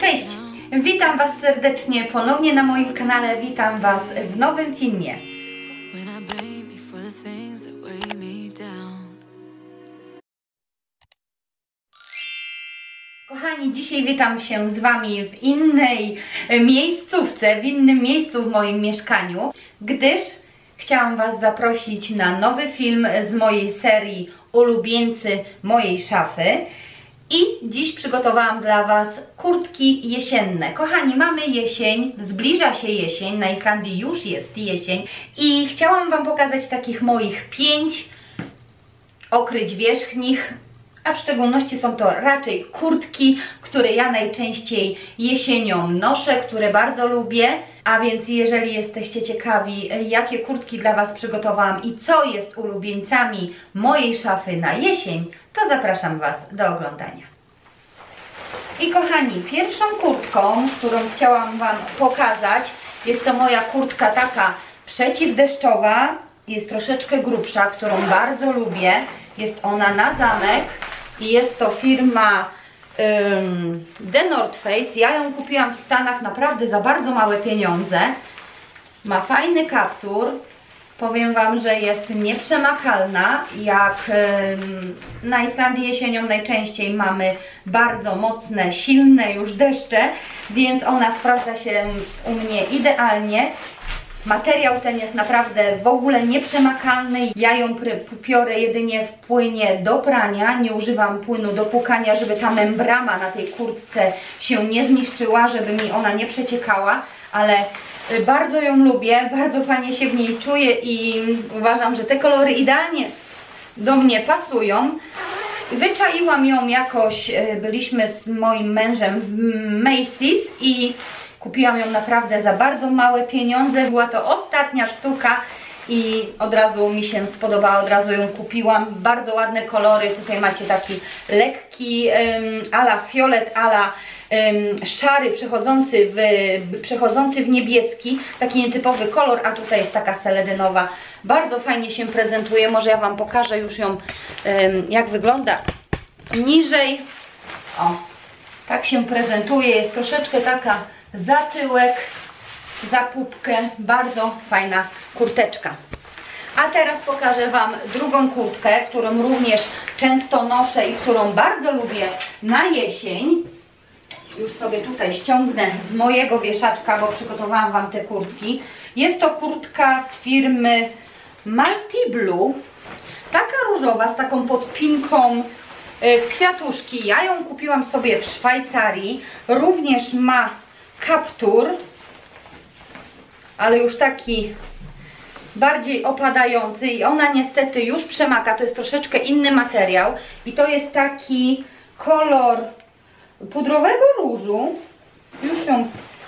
Cześć! Witam Was serdecznie ponownie na moim kanale. Witam Was w nowym filmie. Kochani, dzisiaj witam się z Wami w innej miejscówce, w innym miejscu w moim mieszkaniu, gdyż chciałam Was zaprosić na nowy film z mojej serii Ulubieńcy mojej szafy. I dziś przygotowałam dla Was kurtki jesienne. Kochani, mamy jesień, zbliża się jesień, na Islandii już jest jesień i chciałam Wam pokazać takich moich pięć okryć wierzchnich, a w szczególności są to raczej kurtki, które ja najczęściej jesienią noszę, które bardzo lubię. A więc jeżeli jesteście ciekawi, jakie kurtki dla Was przygotowałam i co jest ulubieńcami mojej szafy na jesień, to zapraszam Was do oglądania. I kochani, pierwszą kurtką, którą chciałam Wam pokazać, jest to moja kurtka taka przeciwdeszczowa, jest troszeczkę grubsza, którą bardzo lubię. Jest ona na zamek jest to firma ym, The North Face. Ja ją kupiłam w Stanach naprawdę za bardzo małe pieniądze. Ma fajny kaptur. Powiem Wam, że jest nieprzemakalna. Jak na Islandii jesienią najczęściej mamy bardzo mocne, silne już deszcze, więc ona sprawdza się u mnie idealnie. Materiał ten jest naprawdę w ogóle nieprzemakalny. Ja ją piorę jedynie w płynie do prania. Nie używam płynu do płukania, żeby ta membrana na tej kurtce się nie zniszczyła, żeby mi ona nie przeciekała, ale y, bardzo ją lubię, bardzo fajnie się w niej czuję i uważam, że te kolory idealnie do mnie pasują. Wyczaiłam ją jakoś, y, byliśmy z moim mężem w Macy's i kupiłam ją naprawdę za bardzo małe pieniądze. Była to ostatnia sztuka i od razu mi się spodobała, od razu ją kupiłam. Bardzo ładne kolory, tutaj macie taki lekki um, ala fiolet, ala um, szary przechodzący w, przechodzący w niebieski, taki nietypowy kolor, a tutaj jest taka seledynowa. Bardzo fajnie się prezentuje, może ja Wam pokażę już ją um, jak wygląda niżej. O, tak się prezentuje, jest troszeczkę taka za tyłek, za pupkę, bardzo fajna kurteczka. A teraz pokażę Wam drugą kurtkę, którą również często noszę i którą bardzo lubię na jesień. Już sobie tutaj ściągnę z mojego wieszaczka, bo przygotowałam Wam te kurtki. Jest to kurtka z firmy Multi Blue. Taka różowa, z taką podpinką y, w kwiatuszki. Ja ją kupiłam sobie w Szwajcarii. Również ma kaptur, ale już taki bardziej opadający i ona niestety już przemaka, to jest troszeczkę inny materiał i to jest taki kolor pudrowego różu. Już ją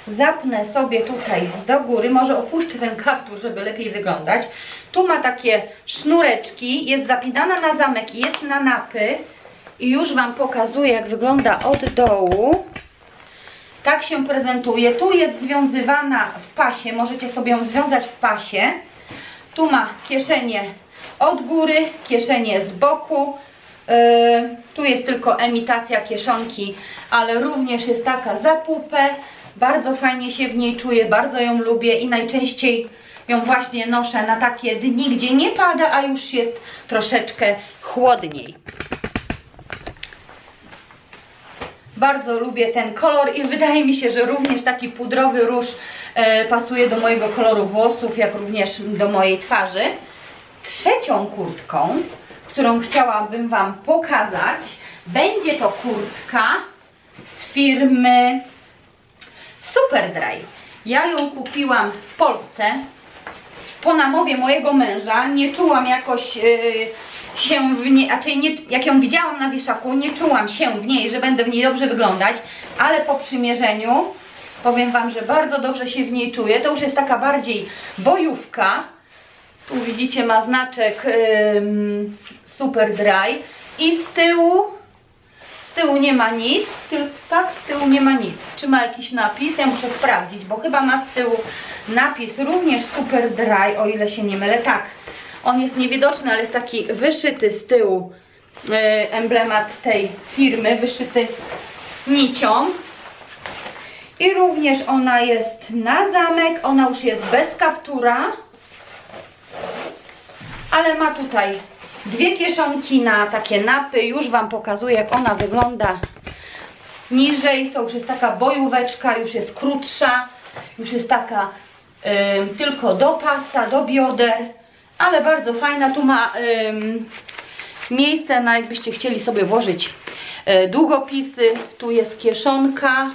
zapnę sobie tutaj do góry, może opuszczę ten kaptur, żeby lepiej wyglądać. Tu ma takie sznureczki, jest zapinana na zamek i jest na napy i już Wam pokazuję jak wygląda od dołu. Tak się prezentuje. Tu jest związywana w pasie. Możecie sobie ją związać w pasie. Tu ma kieszenie od góry, kieszenie z boku. Yy, tu jest tylko emitacja kieszonki, ale również jest taka za pupę. Bardzo fajnie się w niej czuję, bardzo ją lubię i najczęściej ją właśnie noszę na takie dni, gdzie nie pada, a już jest troszeczkę chłodniej. Bardzo lubię ten kolor i wydaje mi się, że również taki pudrowy róż e, pasuje do mojego koloru włosów, jak również do mojej twarzy. Trzecią kurtką, którą chciałabym Wam pokazać, będzie to kurtka z firmy Superdry. Ja ją kupiłam w Polsce po namowie mojego męża. Nie czułam jakoś... Yy, się w niej, raczej nie, jak ją widziałam na wieszaku, nie czułam się w niej, że będę w niej dobrze wyglądać, ale po przymierzeniu powiem Wam, że bardzo dobrze się w niej czuję. To już jest taka bardziej bojówka. Tu widzicie ma znaczek ym, Super Dry i z tyłu z tyłu nie ma nic, tak, z tyłu nie ma nic. Czy ma jakiś napis? Ja muszę sprawdzić, bo chyba ma z tyłu napis również Super Dry, o ile się nie mylę. Tak, on jest niewidoczny, ale jest taki wyszyty z tyłu yy, emblemat tej firmy, wyszyty nicią. I również ona jest na zamek, ona już jest bez kaptura. Ale ma tutaj dwie kieszonki na takie napy. Już Wam pokazuję, jak ona wygląda niżej. To już jest taka bojóweczka, już jest krótsza, już jest taka ym, tylko do pasa, do bioder, ale bardzo fajna. Tu ma miejsce na jakbyście chcieli sobie włożyć y, długopisy. Tu jest kieszonka.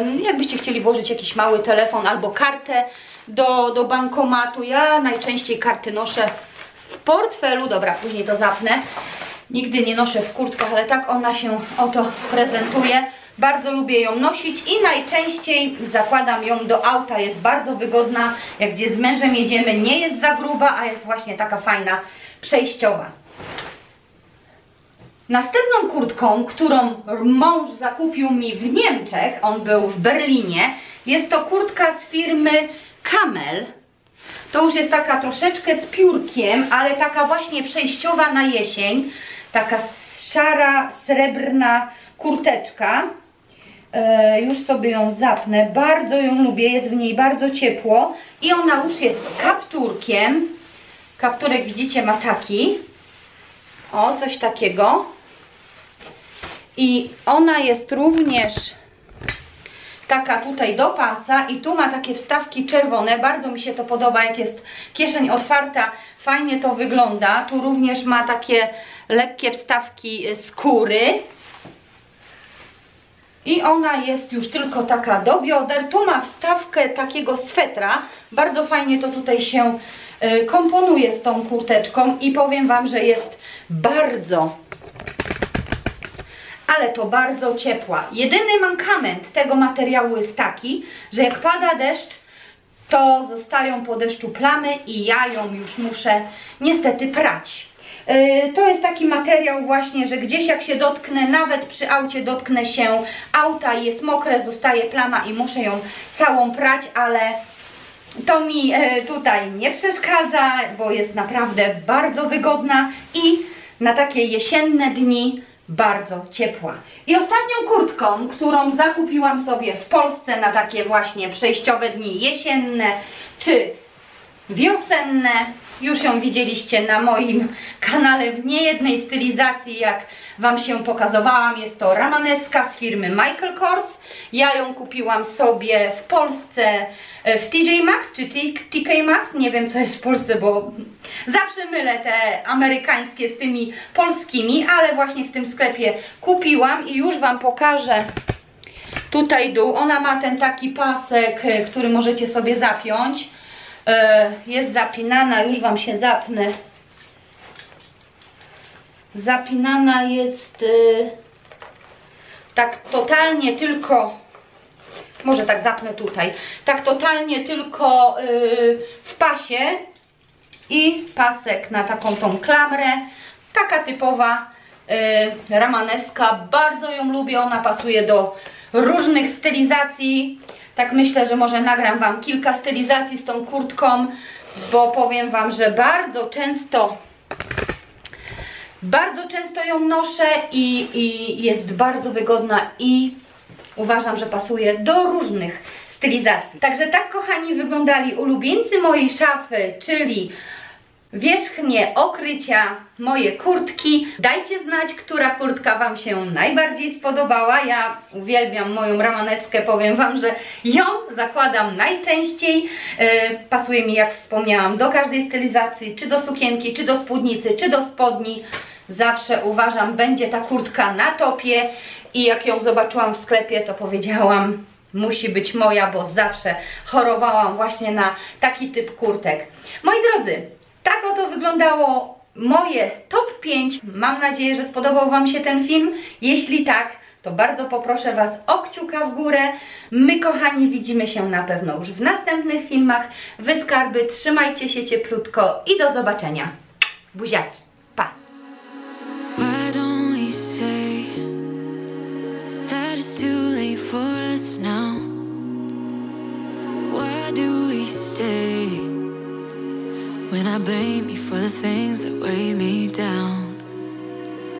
Ym, jakbyście chcieli włożyć jakiś mały telefon albo kartę do, do bankomatu. Ja najczęściej karty noszę w portfelu. Dobra, później to zapnę. Nigdy nie noszę w kurtkach, ale tak ona się oto prezentuje. Bardzo lubię ją nosić i najczęściej zakładam ją do auta. Jest bardzo wygodna, jak gdzie z mężem jedziemy. Nie jest za gruba, a jest właśnie taka fajna, przejściowa. Następną kurtką, którą mąż zakupił mi w Niemczech, on był w Berlinie, jest to kurtka z firmy Camel. To już jest taka troszeczkę z piórkiem, ale taka właśnie przejściowa na jesień. Taka szara, srebrna kurteczka. E, już sobie ją zapnę. Bardzo ją lubię, jest w niej bardzo ciepło. I ona już jest z kapturkiem. Kapturek widzicie ma taki. O, coś takiego. I ona jest również taka tutaj do pasa i tu ma takie wstawki czerwone, bardzo mi się to podoba, jak jest kieszeń otwarta, fajnie to wygląda, tu również ma takie lekkie wstawki skóry i ona jest już tylko taka do bioder, tu ma wstawkę takiego swetra, bardzo fajnie to tutaj się komponuje z tą kurteczką i powiem Wam, że jest bardzo ale to bardzo ciepła. Jedyny mankament tego materiału jest taki, że jak pada deszcz, to zostają po deszczu plamy i ja ją już muszę niestety prać. Yy, to jest taki materiał właśnie, że gdzieś jak się dotknę, nawet przy aucie dotknę się auta jest mokre, zostaje plama i muszę ją całą prać, ale to mi yy, tutaj nie przeszkadza, bo jest naprawdę bardzo wygodna i na takie jesienne dni bardzo ciepła. I ostatnią kurtką, którą zakupiłam sobie w Polsce na takie właśnie przejściowe dni jesienne czy wiosenne, już ją widzieliście na moim kanale w niejednej stylizacji, jak Wam się pokazywałam. Jest to ramaneska z firmy Michael Kors. Ja ją kupiłam sobie w Polsce e, w TJ Maxx czy TK Maxx. Nie wiem co jest w Polsce, bo zawsze mylę te amerykańskie z tymi polskimi, ale właśnie w tym sklepie kupiłam i już Wam pokażę tutaj dół. Ona ma ten taki pasek, e, który możecie sobie zapiąć. E, jest zapinana, już Wam się zapnę. Zapinana jest tak totalnie tylko, może tak zapnę tutaj, tak totalnie tylko yy, w pasie i pasek na taką tą klamrę, taka typowa yy, ramaneska, bardzo ją lubię, ona pasuje do różnych stylizacji, tak myślę, że może nagram Wam kilka stylizacji z tą kurtką, bo powiem Wam, że bardzo często bardzo często ją noszę i, i jest bardzo wygodna i uważam, że pasuje do różnych stylizacji. Także tak kochani wyglądali ulubieńcy mojej szafy, czyli wierzchnie okrycia, moje kurtki. Dajcie znać, która kurtka Wam się najbardziej spodobała. Ja uwielbiam moją ramaneskę, powiem Wam, że ją zakładam najczęściej. Yy, pasuje mi, jak wspomniałam, do każdej stylizacji, czy do sukienki, czy do spódnicy, czy do spodni zawsze uważam, będzie ta kurtka na topie i jak ją zobaczyłam w sklepie, to powiedziałam, musi być moja, bo zawsze chorowałam właśnie na taki typ kurtek. Moi drodzy, tak oto wyglądało moje top 5. Mam nadzieję, że spodobał Wam się ten film. Jeśli tak, to bardzo poproszę Was o kciuka w górę. My, kochani, widzimy się na pewno już w następnych filmach. Wy skarby, trzymajcie się cieplutko i do zobaczenia. Buziaki, pa! Stay when I blame you for the things that weigh me down?